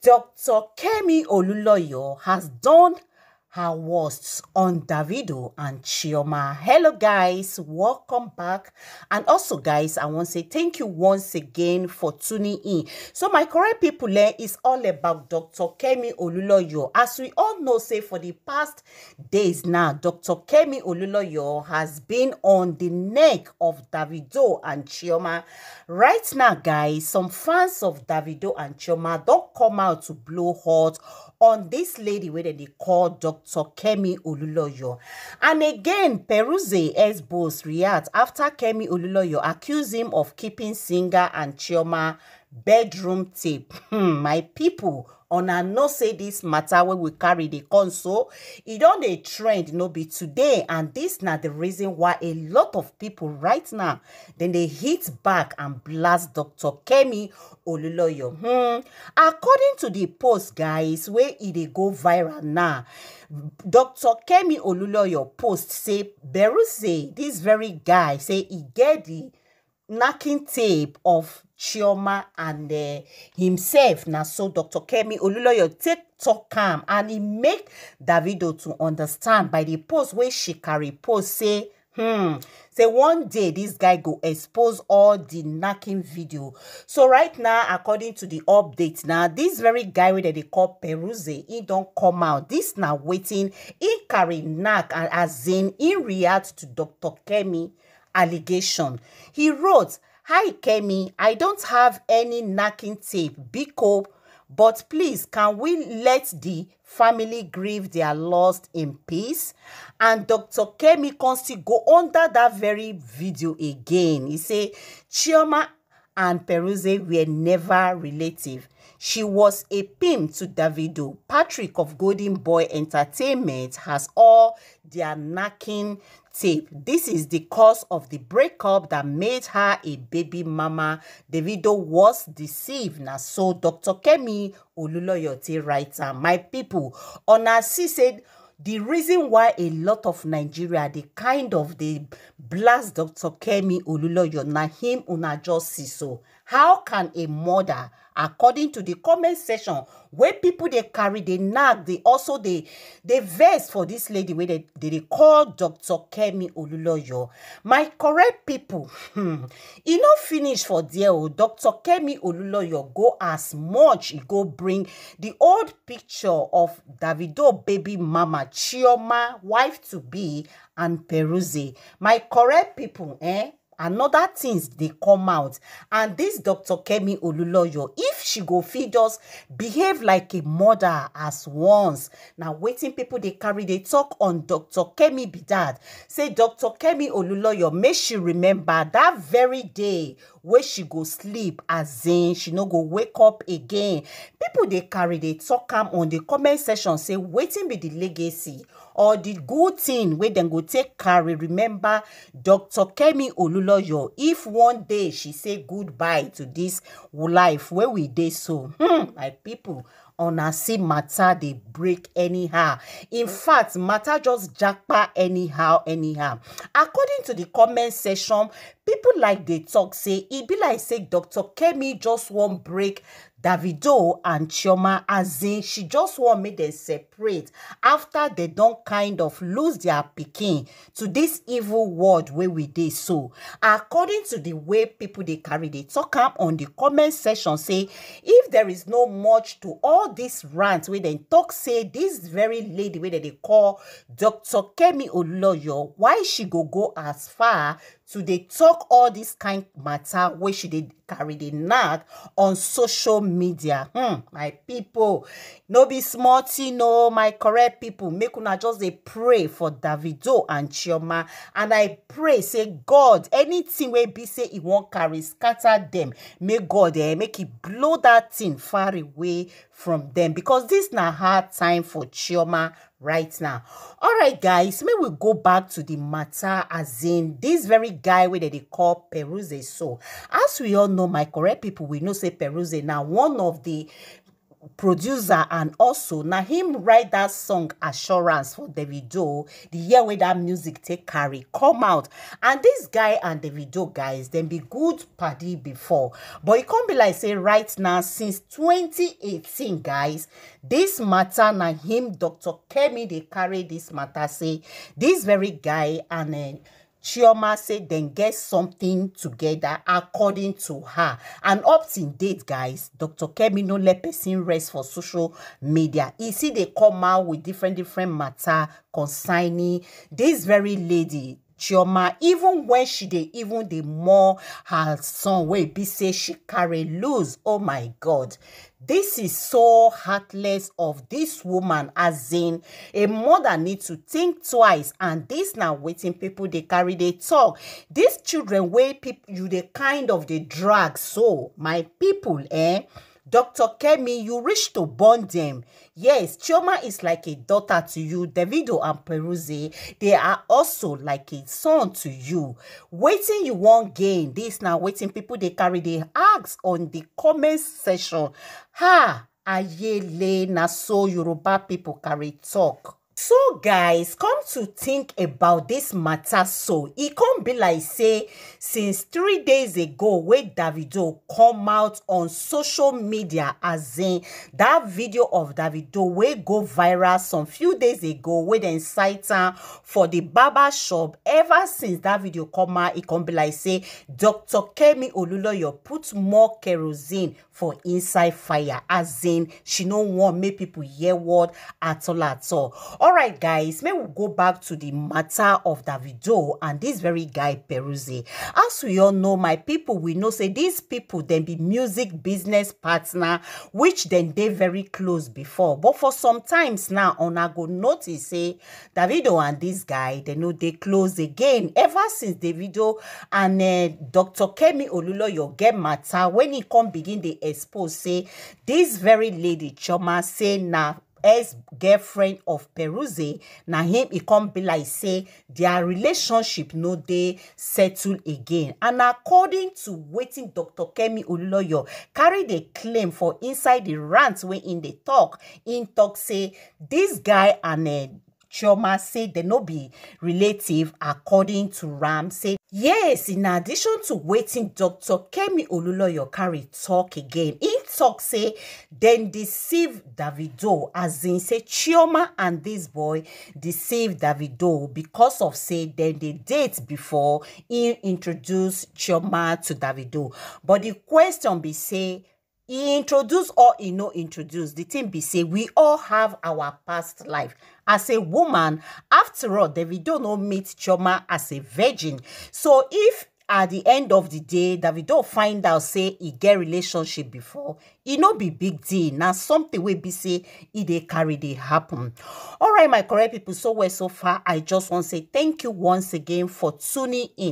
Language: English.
Dr. Kemi Oluloyo has done her worst on Davido and Chioma. Hello guys, welcome back. And also guys, I want to say thank you once again for tuning in. So my correct people eh, there is all about Dr. Kemi Olunloyo. As we all know, say for the past days now, Dr. Kemi Olunloyo has been on the neck of Davido and Chioma. Right now guys, some fans of Davido and Chioma don't come out to blow hot on this lady wey they call dr kemi olunloyo. And again peruzzi ex-boss react after kemi olunloyo accuse him of keeping singer and chioma bedroom tape hmm, my people una know say dis matter wey we carry dey come so e don dey trend no be today and dis na the reason why a lot of people right now dem dey hit back and blast dr kemi oluloyo hmm. according to the post guys wey e dey go viral now dr kemi oluloyo post say beruse dis very guy say e get di knacking tape of chioma and uh, himself. Na so dr kemi oluloyo take talk am and e make davido to understand by the post wey she carry post say hmm say one day this guy go expose all the knacking video. So right now according to the update now this very guy wey dem dey call peruzzi he don come out. This na wetin he carry knack as in he react to dr kemi allegation he wrote Hi Kemi, I don't have any knacking tape, Biko, but please can we let the family grieve their loss in peace? And Dr. Kemi Consti go under that very video again. He say Chioma and Peruzzi were never relative. She was a pimp to Davido. Patrick of Golden Boy Entertainment has all their knacking tape. This is the cause of the breakup that made her a baby mama. Davido was deceived. Now, so Dr. Kemi Oluloyote writes, my people, Ona said, the reason why a lot of Nigeria, the kind of the blast Dr. Kemi Oluloyo, na him. How can a mother according to the comment section where people they carry they nag they also they they vex for this lady wey they they call dr kemi olunloyo. My correct people hmm e no finish for there o. Dr kemi olunloyo go as much go bring the old picture of davido baby mama chioma wife to be and peruzzi my correct people eh Another things they come out. And this dr kemi olunloyo if she go fit just behave like a mother as once. Now waiting people they carry they talk on dr kemi be say dr kemi oluloyo make she remember that very day wey she go sleep as in she no go wake up again. People they carry they talk am on the comment section say waiting be the legacy or the good thing wey dem go take carry? Remember dr kemi olunloyo if one day she say goodbye to this life wey we dey so hmm, my people una see matter they break anyhow. In fact matter just japa anyhow anyhow. According to the comment section people like dey talk say it be like say dr kemi just won't break davido and chioma as in she just wan make dem separate after they don kind of lose their pikin to this evil world wey we dey. So according to the way people dey carry dey talk am on the comment section say if there is no much to all this rant wey dem talk say this very lady wey dey call dr kemi oloyo why she go go as far to dey talk all this kind matter wey she dey carry dey knack on social media. Hmm my people no be small thing o my correct people. Make una just dey pray for davido and chioma. And i pray say god anything wey be say e wan carry scatter dem. Make god eh make e blow that thing far away from them because this na hard time for chioma right now. All right guys may we go back to the matter as in this very guy dem dey call peruzzi so as we all know my correct people we know say Peruzzi now one of the producer and also na him write that song assurance for davido the year wey that music take carry come out. And this guy and davido guys dem be good padi before. But e come be like say right now since 2018 guys this matter na him dr kemi dey carry this matter say this very guy and uh, Chioma say dem get something together according to her. And up to date, guys, Dr. Kemi no let person rest for social media. You see, they come out with different different matter concerning this very lady chioma even when she dey even dey more her son wey be say she carry lose oh my god. This is so heartless of this woman as in a mother need to think twice and this na wetin people dey carry dey talk. These children wey people you dey kind of dey drag so my people eh Dr. Kemi, you reach to born them. Yes, Chioma is like a daughter to you. Davido and Peruzzi, they are also like a son to you. Waiting you won't gain. This now waiting people they carry the ask on the comment section. Ha! Ayele na so Yoruba people carry talk. So guys come to think about this matter so e come be like say since three days ago wey davido come out on social media as in that video of davido wey go viral some few days ago wey dem cite am for the barber shop ever since that video come out e come be like say dr kemi oluloyo put more kerosene for inside fire as in she no wan make people hear word at all at all all right guys may we go back to the matter of davido and this very guy peruzzi. As we all know my people we know say these people then be music business partner which then they very close before. But for some times now on I go notice say davido and this guy they know they close again. Ever since davido and uh, dr kemi olunloyo get matter when he come begin the expose say this very lady chioma say na ex-girlfriend of peruzzi na him e come be like say their relationship no dey settle again. And according to wetin dr kemi oluloyo carry dey claim for inside the rant wey im dey tok im tok say dis guy and uh, chioma say dem no be relative according to ram say yes in addition to wetin dr kemi oluloyo carry talk again im talk say dem deceive davido as in say chioma and dis boy deceive davido because of say dem dey date before im introduce chioma to davido. But di question be say e introduce or e no introduce? The thing be say we all have our past life. As a woman after all davido no meet chioma as a virgin. So if at the end of the day davido find out say e get relationship before e no be big deal. Na something wey be say e dey carry dey happen. Alright my correct people so well so far i just wan say thank you once again for tuning in